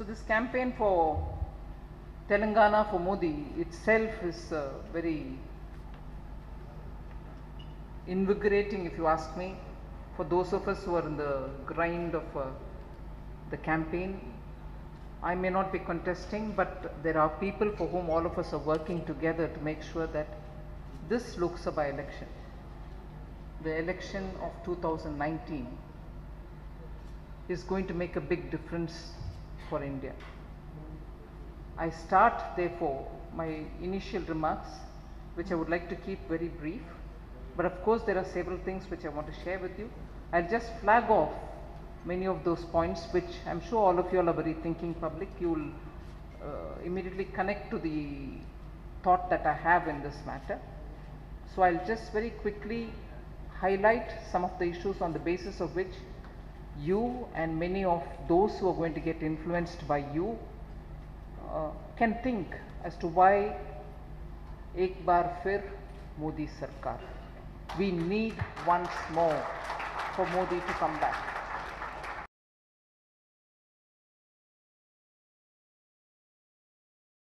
So this campaign for Telangana for Modi itself is uh, very invigorating if you ask me for those of us who are in the grind of uh, the campaign. I may not be contesting but there are people for whom all of us are working together to make sure that this Lok Sabha election the election of 2019 is going to make a big difference for India. I start therefore my initial remarks which I would like to keep very brief but of course there are several things which I want to share with you. I'll just flag off many of those points which I'm sure all of you are very thinking public. You will uh, immediately connect to the thought that I have in this matter. So I'll just very quickly highlight some of the issues on the basis of which you and many of those who are going to get influenced by you uh, can think as to why ek bar fir Modi Sarkar. We need once more for Modi to come back.